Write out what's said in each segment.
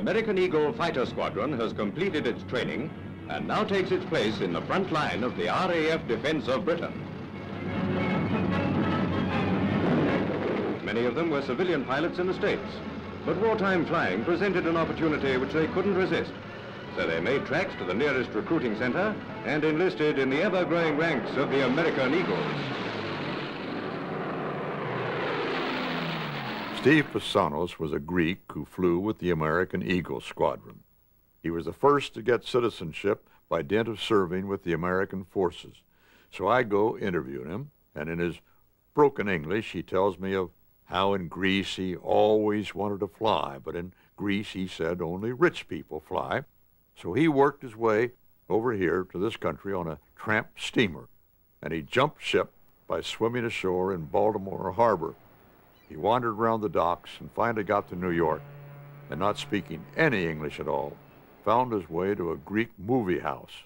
American Eagle Fighter Squadron has completed its training and now takes its place in the front line of the RAF defense of Britain. Many of them were civilian pilots in the States, but wartime flying presented an opportunity which they couldn't resist. So they made tracks to the nearest recruiting center and enlisted in the ever-growing ranks of the American Eagles. Steve Pisanos was a Greek who flew with the American Eagle Squadron. He was the first to get citizenship by dint of serving with the American forces. So I go interview him, and in his broken English, he tells me of how in Greece he always wanted to fly, but in Greece he said only rich people fly. So he worked his way over here to this country on a tramp steamer, and he jumped ship by swimming ashore in Baltimore Harbor. He wandered around the docks and finally got to New York, and not speaking any English at all, found his way to a Greek movie house.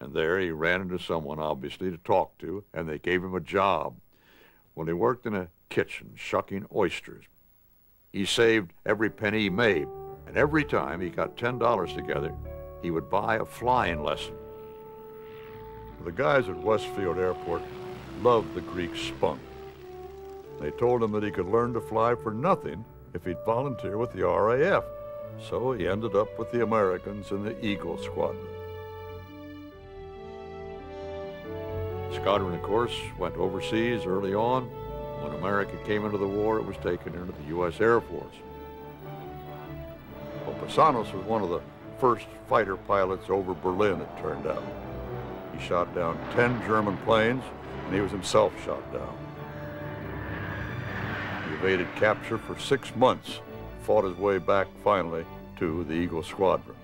And there he ran into someone, obviously, to talk to, and they gave him a job. Well, he worked in a kitchen shucking oysters. He saved every penny he made, and every time he got $10 together, he would buy a flying lesson. The guys at Westfield Airport loved the Greek spunk. They told him that he could learn to fly for nothing if he'd volunteer with the RAF. So he ended up with the Americans in the Eagle Squadron. Squadron, of course, went overseas early on. When America came into the war, it was taken into the U.S. Air Force. Well, was one of the first fighter pilots over Berlin, it turned out. He shot down 10 German planes, and he was himself shot down. Evaded capture for six months, fought his way back finally to the Eagle Squadron.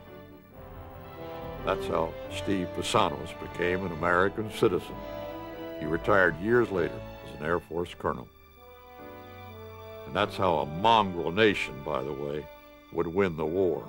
That's how Steve Pisanos became an American citizen. He retired years later as an Air Force colonel. And that's how a mongrel nation, by the way, would win the war.